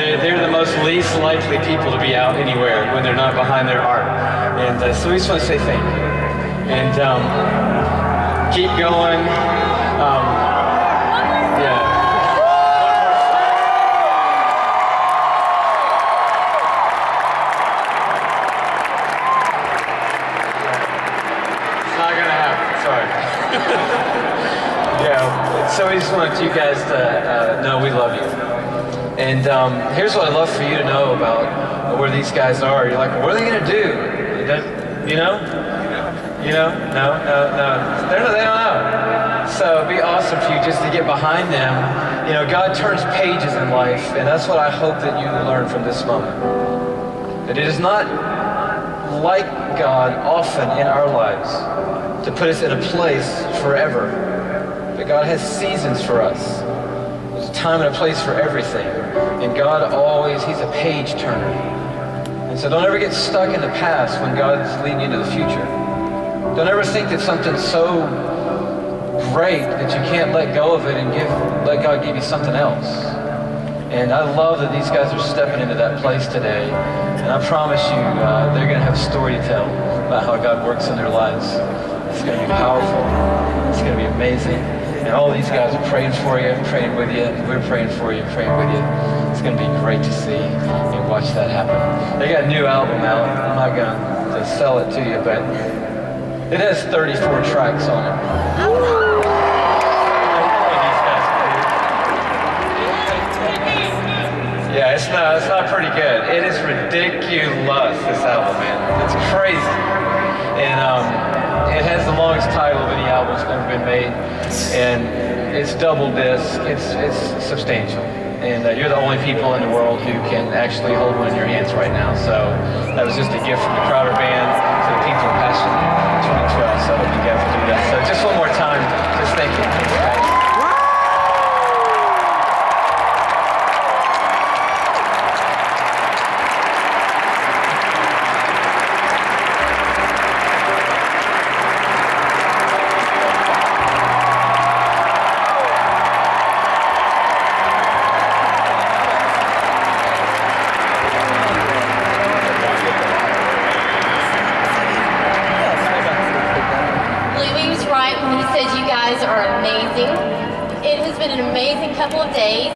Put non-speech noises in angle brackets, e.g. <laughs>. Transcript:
They're, they're the most least likely people to be out anywhere when they're not behind their art. And uh, so we just want to say thank you. And um, keep going. Um, yeah. It's not gonna happen. Sorry. <laughs> yeah, so we just want you guys to uh, know we love you. And um, here's what I'd love for you to know about where these guys are. You're like, what are they gonna do? You know? You know? No, no, no. They're, they don't know. So it'd be awesome for you just to get behind them. You know, God turns pages in life, and that's what I hope that you learn from this moment. That it is not like God often in our lives to put us in a place forever. But God has seasons for us. A time and a place for everything. And God always, He's a page turner. And so don't ever get stuck in the past when God's leading you into the future. Don't ever think that something's so great that you can't let go of it and give let God give you something else. And I love that these guys are stepping into that place today. And I promise you, uh, they're going to have a story to tell about how God works in their lives. It's going to be powerful. It's going to be amazing. And all these guys are praying for you, praying with you. We're praying for you, praying with you. It's going to be great to see and watch that happen. They got a new album out. I'm not going to sell it to you, but it has 34 tracks on it. Yeah, it's not, it's not pretty good. It is ridiculous, this album, man. It's crazy. And um, it has the longest title of any album that's ever been made. And it's double disc. It's, it's substantial. And uh, you're the only people in the world who can actually hold one in your hands right now. So that was just a gift from the Crowder Band to the people of Passion 2012. So you guys do that. So just one more time, just thank you. It has been an amazing couple of days.